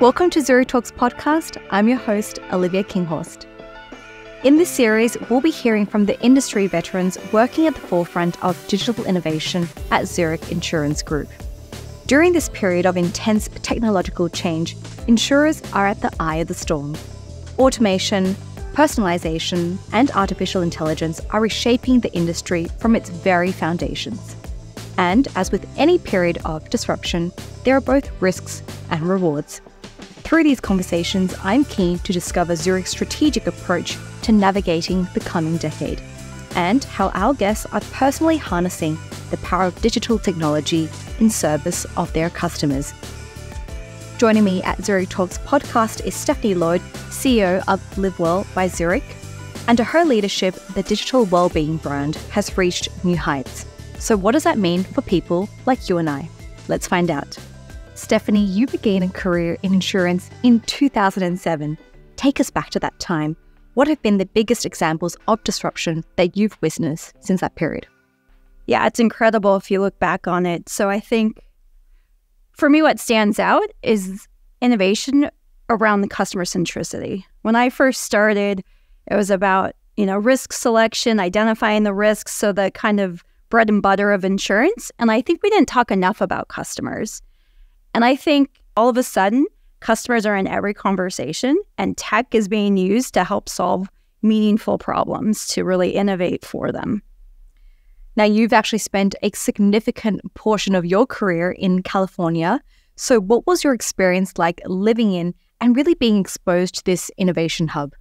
Welcome to Zurich Talks podcast. I'm your host, Olivia Kinghorst. In this series, we'll be hearing from the industry veterans working at the forefront of digital innovation at Zurich Insurance Group. During this period of intense technological change, insurers are at the eye of the storm. Automation, personalization, and artificial intelligence are reshaping the industry from its very foundations. And as with any period of disruption, there are both risks and rewards. Through these conversations, I'm keen to discover Zurich's strategic approach to navigating the coming decade and how our guests are personally harnessing the power of digital technology in service of their customers. Joining me at Zurich Talks podcast is Stephanie Lloyd, CEO of LiveWell by Zurich. Under her leadership, the digital well-being brand has reached new heights. So what does that mean for people like you and I? Let's find out. Stephanie, you began a career in insurance in 2007. Take us back to that time. What have been the biggest examples of disruption that you've witnessed since that period? Yeah, it's incredible if you look back on it. So I think for me, what stands out is innovation around the customer centricity. When I first started, it was about, you know, risk selection, identifying the risks, so the kind of bread and butter of insurance. And I think we didn't talk enough about customers. And I think all of a sudden, customers are in every conversation, and tech is being used to help solve meaningful problems to really innovate for them. Now, you've actually spent a significant portion of your career in California. So, what was your experience like living in and really being exposed to this innovation hub?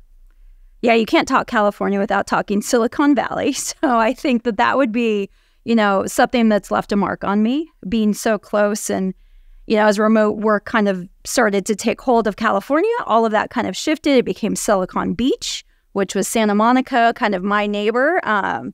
Yeah, you can't talk California without talking Silicon Valley. So, I think that that would be, you know, something that's left a mark on me, being so close and you know, as remote work kind of started to take hold of California, all of that kind of shifted. It became Silicon Beach, which was Santa Monica, kind of my neighbor. Um,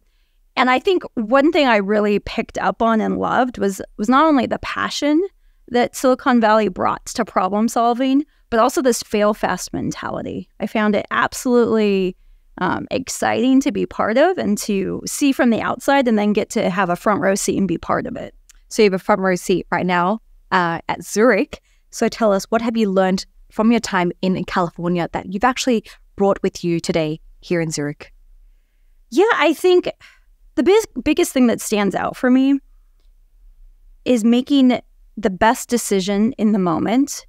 and I think one thing I really picked up on and loved was was not only the passion that Silicon Valley brought to problem solving, but also this fail fast mentality. I found it absolutely um, exciting to be part of and to see from the outside and then get to have a front row seat and be part of it. So you have a front row seat right now uh, at Zurich. So tell us, what have you learned from your time in California that you've actually brought with you today here in Zurich? Yeah, I think the big, biggest thing that stands out for me is making the best decision in the moment.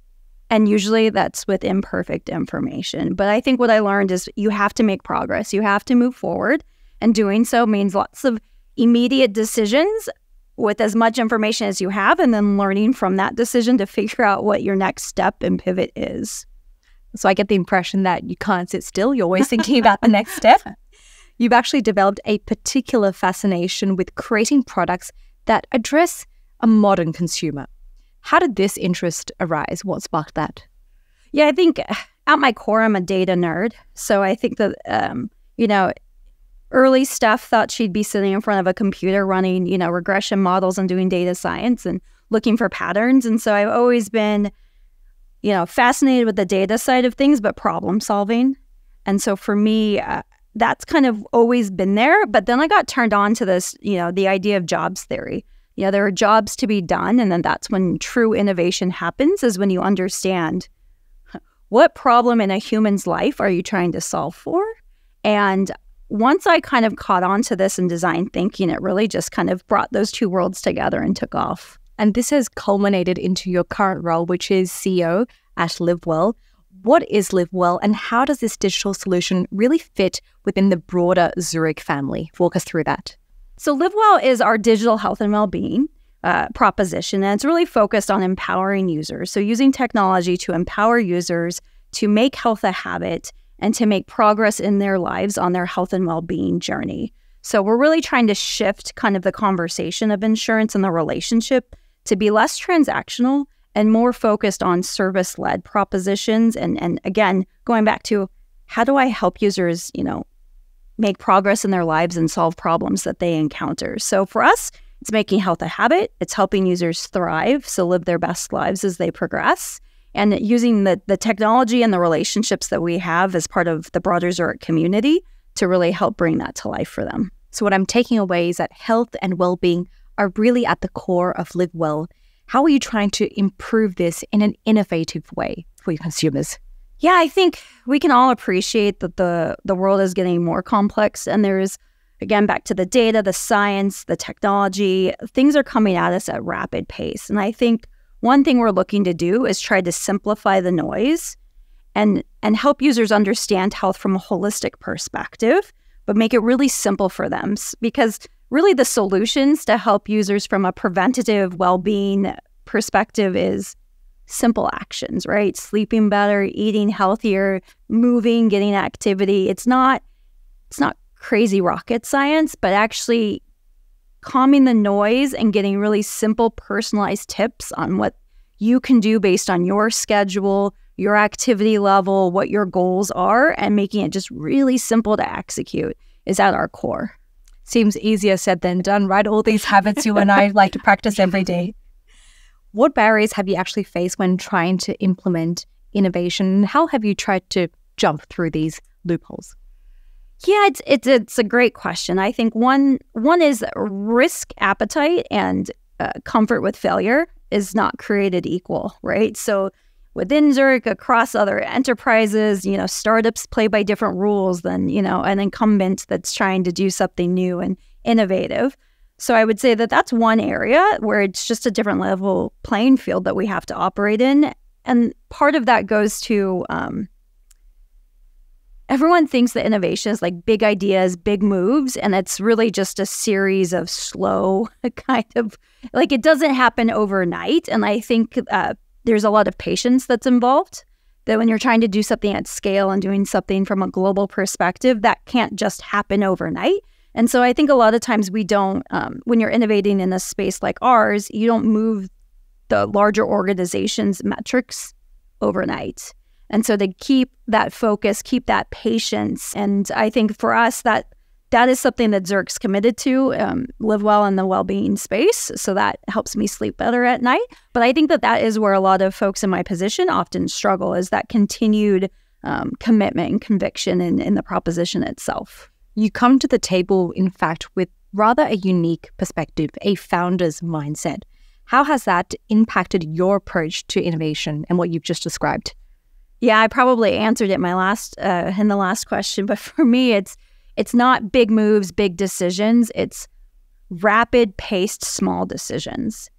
And usually that's with imperfect information. But I think what I learned is you have to make progress, you have to move forward. And doing so means lots of immediate decisions with as much information as you have and then learning from that decision to figure out what your next step and pivot is. So I get the impression that you can't sit still. You're always thinking about the next step. You've actually developed a particular fascination with creating products that address a modern consumer. How did this interest arise? What sparked that? Yeah, I think at my core, I'm a data nerd. So I think that, um, you know, early stuff thought she'd be sitting in front of a computer running, you know, regression models and doing data science and looking for patterns. And so I've always been, you know, fascinated with the data side of things, but problem solving. And so for me, uh, that's kind of always been there. But then I got turned on to this, you know, the idea of jobs theory. You know, there are jobs to be done. And then that's when true innovation happens, is when you understand what problem in a human's life are you trying to solve for? And once I kind of caught on to this in design thinking, it really just kind of brought those two worlds together and took off. And this has culminated into your current role, which is CEO at LiveWell. What is LiveWell and how does this digital solution really fit within the broader Zurich family? Walk us through that. So, LiveWell is our digital health and well being uh, proposition, and it's really focused on empowering users. So, using technology to empower users to make health a habit and to make progress in their lives on their health and well being journey. So, we're really trying to shift kind of the conversation of insurance and the relationship to be less transactional and more focused on service led propositions. And, and again, going back to how do I help users, you know, make progress in their lives and solve problems that they encounter? So, for us, it's making health a habit. It's helping users thrive, so live their best lives as they progress and using the, the technology and the relationships that we have as part of the broader Zurich community to really help bring that to life for them. So, what I'm taking away is that health and well being are really at the core of LiveWell. How are you trying to improve this in an innovative way for your consumers? Yeah, I think we can all appreciate that the the world is getting more complex and there's again back to the data, the science, the technology, things are coming at us at rapid pace. And I think one thing we're looking to do is try to simplify the noise and and help users understand health from a holistic perspective, but make it really simple for them because really the solutions to help users from a preventative well-being perspective is simple actions, right? Sleeping better, eating healthier, moving, getting activity. It's not it's not crazy rocket science, but actually calming the noise and getting really simple personalized tips on what you can do based on your schedule, your activity level, what your goals are and making it just really simple to execute is at our core. Seems easier said than done, right? All these habits you and I like to practice every day. What barriers have you actually faced when trying to implement innovation? How have you tried to jump through these loopholes? Yeah, it's it's it's a great question. I think one one is risk appetite and uh, comfort with failure is not created equal, right? So within Zurich, across other enterprises, you know, startups play by different rules than you know an incumbent that's trying to do something new and innovative. So I would say that that's one area where it's just a different level playing field that we have to operate in. And part of that goes to um, everyone thinks that innovation is like big ideas, big moves, and it's really just a series of slow kind of like it doesn't happen overnight. And I think uh, there's a lot of patience that's involved. That when you're trying to do something at scale and doing something from a global perspective, that can't just happen overnight. And so I think a lot of times we don't, um, when you're innovating in a space like ours, you don't move the larger organization's metrics overnight. And so to keep that focus, keep that patience. And I think for us, that that is something that Zurich's committed to um, LiveWell in the well-being space. So that helps me sleep better at night. But I think that that is where a lot of folks in my position often struggle is that continued um, commitment and conviction in, in the proposition itself. You come to the table, in fact, with rather a unique perspective, a founder's mindset. How has that impacted your approach to innovation and what you've just described? Yeah, I probably answered it my last uh, in the last question, but for me, it's it's not big moves, big decisions. It's rapid paced small decisions.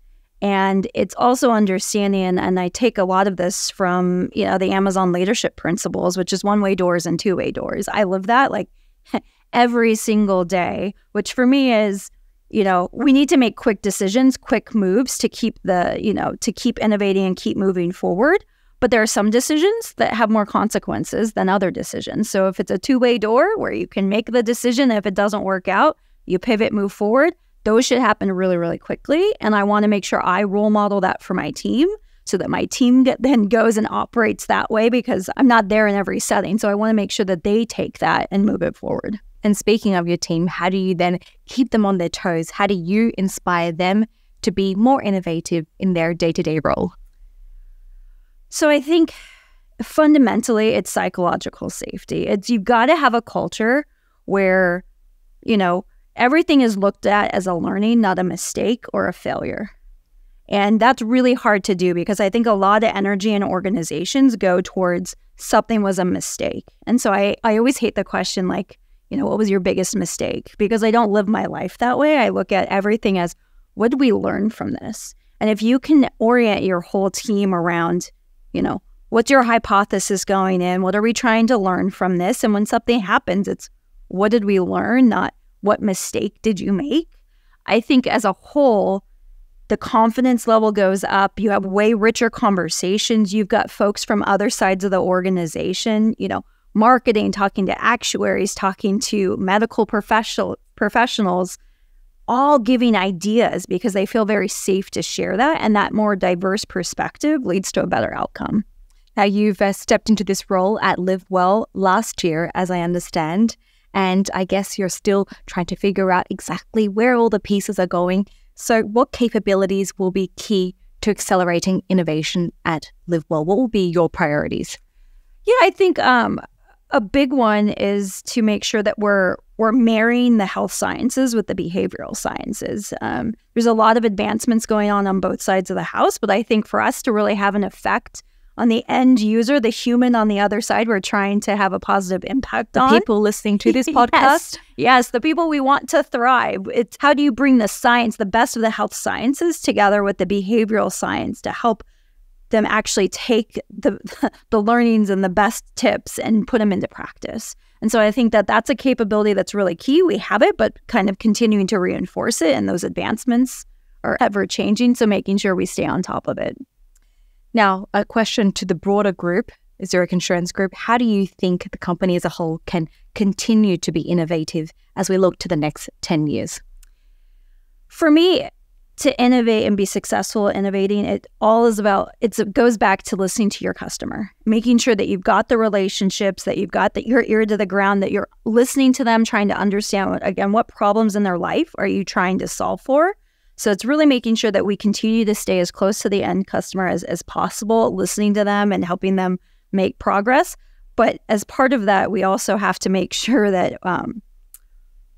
And it's also understanding, and I take a lot of this from, you know, the Amazon leadership principles, which is one way doors and two way doors. I love that. Like every single day, which for me is, you know, we need to make quick decisions, quick moves to keep the, you know, to keep innovating and keep moving forward. But there are some decisions that have more consequences than other decisions. So if it's a two way door where you can make the decision, if it doesn't work out, you pivot, move forward, those should happen really, really quickly. And I want to make sure I role model that for my team so that my team get, then goes and operates that way because I'm not there in every setting. So I want to make sure that they take that and move it forward. And speaking of your team, how do you then keep them on their toes? How do you inspire them to be more innovative in their day to day role? So I think fundamentally it's psychological safety. It's you've got to have a culture where, you know, everything is looked at as a learning, not a mistake or a failure. And that's really hard to do because I think a lot of energy in organizations go towards something was a mistake. And so I, I always hate the question like, you know, what was your biggest mistake? Because I don't live my life that way. I look at everything as what did we learn from this? And if you can orient your whole team around, you know, what's your hypothesis going in? What are we trying to learn from this? And when something happens, it's what did we learn, not what mistake did you make? I think as a whole, the confidence level goes up. You have way richer conversations. You've got folks from other sides of the organization, you know, marketing, talking to actuaries, talking to medical professional professionals, all giving ideas because they feel very safe to share that. And that more diverse perspective leads to a better outcome. Now, you've uh, stepped into this role at LiveWell last year, as I understand. And I guess you're still trying to figure out exactly where all the pieces are going. So, what capabilities will be key to accelerating innovation at LiveWell? What will be your priorities? Yeah, I think um, a big one is to make sure that we're we're marrying the health sciences with the behavioral sciences. Um, there's a lot of advancements going on on both sides of the house, but I think for us to really have an effect on the end user, the human on the other side, we're trying to have a positive impact the on. people listening to this podcast. yes, yes, the people we want to thrive. It's how do you bring the science, the best of the health sciences, together with the behavioral science to help them actually take the the learnings and the best tips and put them into practice. And so I think that that's a capability that's really key. We have it, but kind of continuing to reinforce it. And those advancements are ever changing. So making sure we stay on top of it. Now, a question to the broader group, the Zurich Insurance Group. How do you think the company as a whole can continue to be innovative as we look to the next 10 years? For me, to innovate and be successful innovating it all is about it goes back to listening to your customer making sure that you've got the relationships that you've got that your ear to the ground that you're listening to them trying to understand what, again what problems in their life are you trying to solve for? So it's really making sure that we continue to stay as close to the end customer as, as possible listening to them and helping them make progress. But as part of that we also have to make sure that um,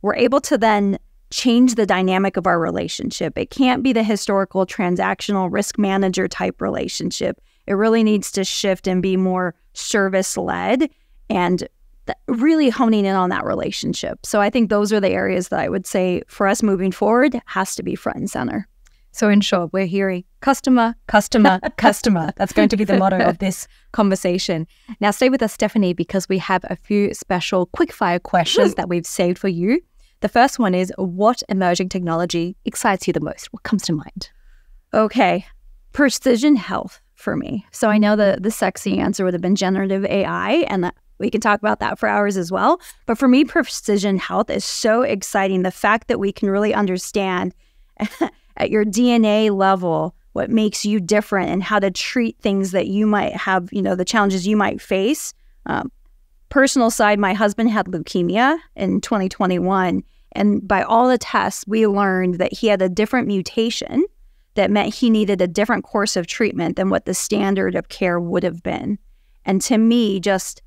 we're able to then change the dynamic of our relationship. It can't be the historical transactional risk manager type relationship. It really needs to shift and be more service led and th- really honing in on that relationship. So I think those are the areas that I would say for us moving forward has to be front and center. So in short, we're hearing customer, customer, customer. That's going to be the motto of this conversation. Now stay with us, Stephanie, because we have a few special quickfire questions that we've saved for you. The first one is what emerging technology excites you the most? What comes to mind? Okay, precision health for me. So I know the the sexy answer would have been generative AI, and that we can talk about that for hours as well. But for me, precision health is so exciting. The fact that we can really understand at your DNA level what makes you different and how to treat things that you might have, you know, the challenges you might face. Um, personal side, my husband had leukemia in 2021. And by all the tests, we learned that he had a different mutation that meant he needed a different course of treatment than what the standard of care would have been. And to me, just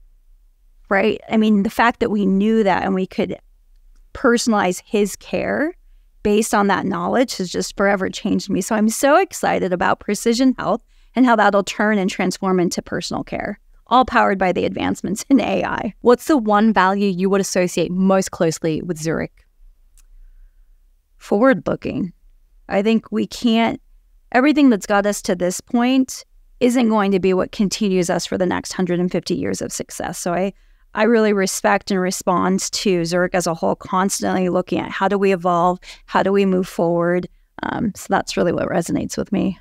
right, I mean, the fact that we knew that and we could personalize his care based on that knowledge has just forever changed me. So I'm so excited about precision health and how that'll turn and transform into personal care all powered by the advancements in AI. What's the one value you would associate most closely with Zurich? Forward looking. I think we can't, everything that's got us to this point isn't going to be what continues us for the next 150 years of success. So I, I really respect and respond to Zurich as a whole, constantly looking at how do we evolve, how do we move forward. Um, so that's really what resonates with me.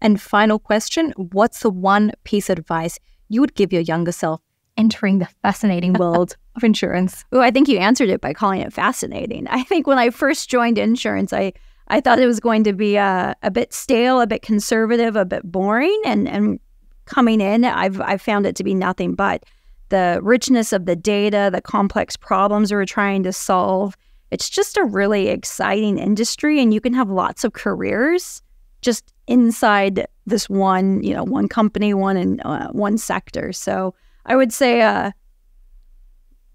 And final question What's the one piece of advice you would give your younger self entering the fascinating world of insurance? Oh, I think you answered it by calling it fascinating. I think when I first joined insurance, I I thought it was going to be a, a bit stale, a bit conservative, a bit boring, and and coming in, I've I've found it to be nothing but the richness of the data, the complex problems we're trying to solve. It's just a really exciting industry, and you can have lots of careers just inside this one, you know, one company, one in uh, one sector. So I would say uh,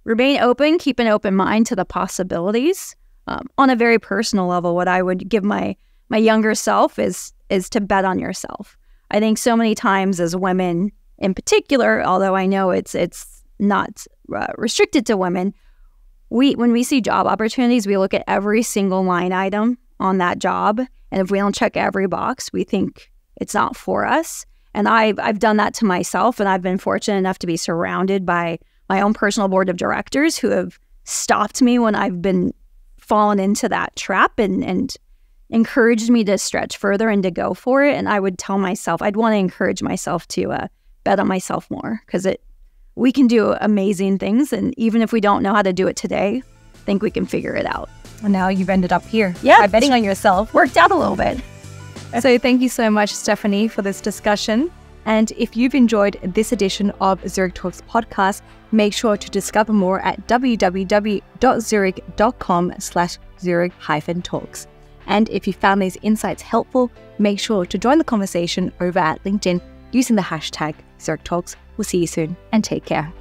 remain open, keep an open mind to the possibilities. Um, on a very personal level, what I would give my my younger self is is to bet on yourself. I think so many times as women, in particular, although I know it's it's not uh, restricted to women, we when we see job opportunities, we look at every single line item on that job and if we don't check every box, we think it's not for us. And I've, I've done that to myself. And I've been fortunate enough to be surrounded by my own personal board of directors who have stopped me when I've been fallen into that trap and, and encouraged me to stretch further and to go for it. And I would tell myself, I'd want to encourage myself to uh, bet on myself more because it, we can do amazing things. And even if we don't know how to do it today, I think we can figure it out. And now you've ended up here. Yeah. By betting on yourself. Worked out a little bit. So thank you so much, Stephanie, for this discussion. And if you've enjoyed this edition of Zurich Talks podcast, make sure to discover more at www.zurich.com slash zurich-talks. And if you found these insights helpful, make sure to join the conversation over at LinkedIn using the hashtag Zurich Talks. We'll see you soon and take care.